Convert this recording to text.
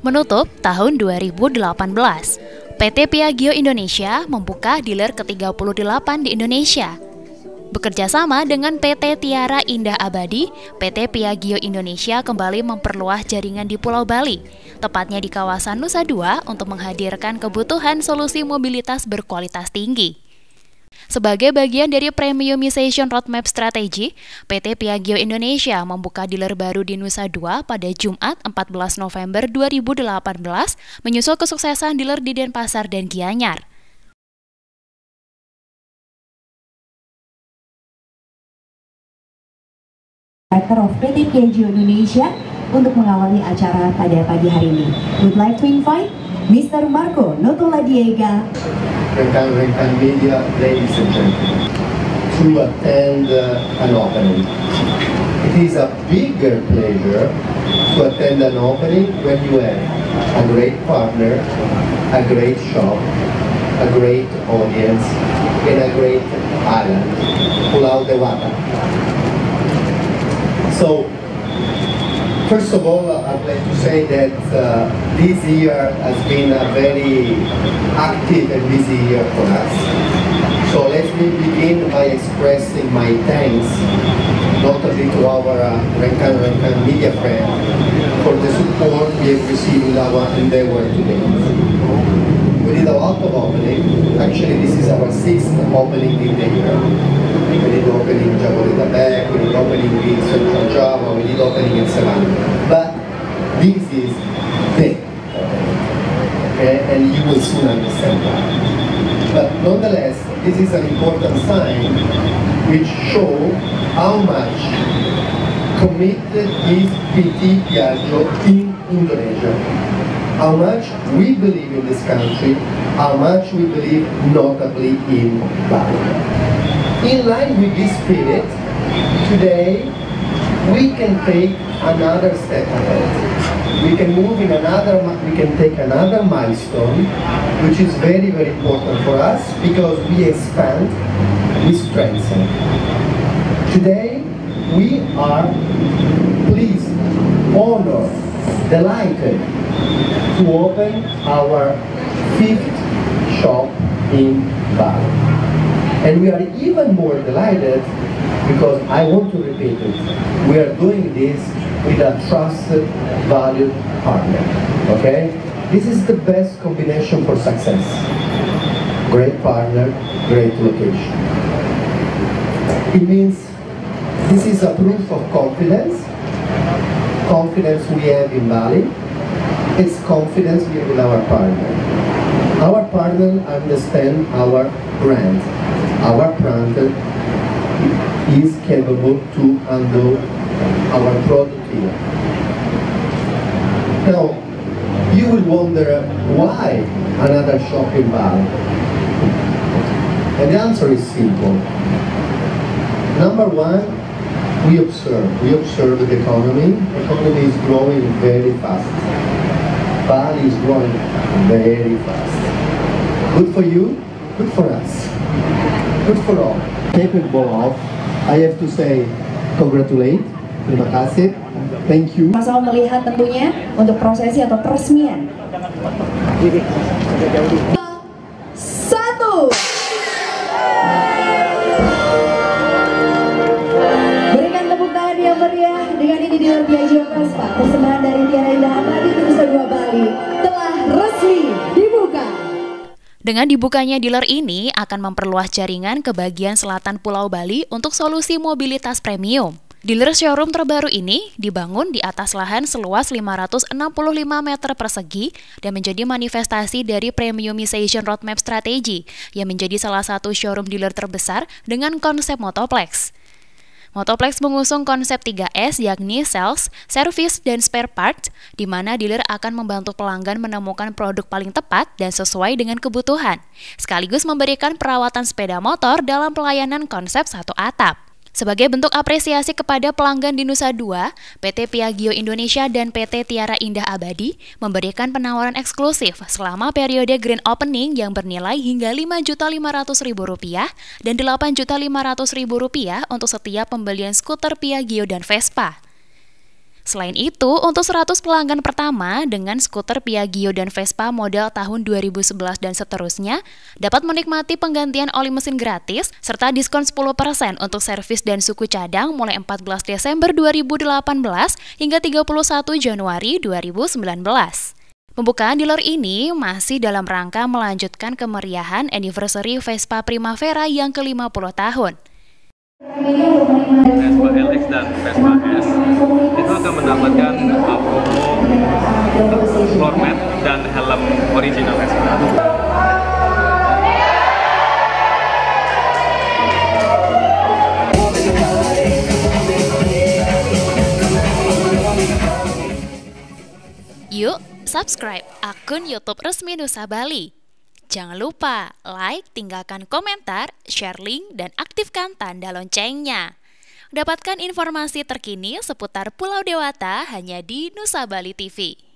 Menutup tahun 2018, PT Piaggio Indonesia membuka dealer ke-38 di Indonesia. Bekerja sama dengan PT Tiara Indah Abadi, PT Piaggio Indonesia kembali memperluas jaringan di Pulau Bali, tepatnya di kawasan Nusa Dua untuk menghadirkan kebutuhan solusi mobilitas berkualitas tinggi. Sebagai bagian dari premiumization roadmap strategi, PT Piaggio Indonesia membuka dealer baru di Nusa Dua pada Jumat 14 November 2018 menyusul kesuksesan dealer di Denpasar dan Gianyar. Director of PT Piaggio Indonesia untuk mengawali acara pada pagi hari ini. Would like to invite Mr. Marco Notola Notoladiega rekan-rekan media, ladies and gentlemen, to attend uh, an opening. It is a bigger pleasure to attend an opening when you have a great partner, a great shop, a great audience, and a great island, Pulau Dewata. So First of all, I'd like to say that uh, this year has been a very active and busy year for us. So let me begin by expressing my thanks, notably to our uh, Renkan Renkan media friend, for the support we have received in our endeavor today. We did a lot of opening. Actually, this is our sixth opening in the year. We did opening in Jabodetabek, we did opening in Central Opening in Savannah. But this is big, okay, and you will soon understand that. But nonetheless, this is an important sign which show how much committed is PT Piaggio in Indonesia. How much we believe in this country, how much we believe notably in Bali. In line with this spirit, today we can take another step ahead. We can move in another, we can take another milestone, which is very, very important for us because we expand, we strengthen. Today, we are pleased, honored, delighted to open our fifth shop in Bali. And we are even more delighted because I want to repeat it. We are doing this with a trusted, valued partner. Okay? This is the best combination for success. Great partner, great location. It means this is a proof of confidence. Confidence we have in Bali. It's confidence we have in our partner. Our partner understand our brand our plant is capable to handle our product here. Now, you will wonder why another shopping in Bali? And the answer is simple. Number one, we observe. We observe the economy. The economy is growing very fast. Bali is growing very fast. Good for you, good for us. good for all. Capable of, I have to say, congratulate, terima kasih, thank you. Mas melihat tentunya untuk prosesi atau peresmian. Satu. Berikan tepuk tangan yang meriah dengan ini di luar biasa Vespa. Persembahan dari Tiara Indah Abadi Nusa Dua Bali telah. Dengan dibukanya dealer ini akan memperluas jaringan ke bagian selatan Pulau Bali untuk solusi mobilitas premium. Dealer showroom terbaru ini dibangun di atas lahan seluas 565 meter persegi dan menjadi manifestasi dari premiumization roadmap strategi yang menjadi salah satu showroom dealer terbesar dengan konsep motoplex. Motoplex mengusung konsep 3S yakni sales, service, dan spare parts, di mana dealer akan membantu pelanggan menemukan produk paling tepat dan sesuai dengan kebutuhan, sekaligus memberikan perawatan sepeda motor dalam pelayanan konsep satu atap. Sebagai bentuk apresiasi kepada pelanggan di Nusa Dua, PT Piaggio Indonesia dan PT Tiara Indah Abadi memberikan penawaran eksklusif selama periode Grand Opening yang bernilai hingga Rp5.500.000 dan Rp8.500.000 untuk setiap pembelian skuter Piaggio dan Vespa. Selain itu, untuk 100 pelanggan pertama dengan skuter Piaggio dan Vespa model tahun 2011 dan seterusnya dapat menikmati penggantian oli mesin gratis serta diskon 10% untuk servis dan suku cadang mulai 14 Desember 2018 hingga 31 Januari 2019. Pembukaan dealer ini masih dalam rangka melanjutkan kemeriahan anniversary Vespa Primavera yang ke-50 tahun. Vespa LX dan Vespa S itu akan mendapatkan uh, promo floor mat dan helm original. Yuk, subscribe akun YouTube resmi Nusa Bali. Jangan lupa like, tinggalkan komentar, share link, dan aktifkan tanda loncengnya. Dapatkan informasi terkini seputar Pulau Dewata hanya di Nusa Bali TV.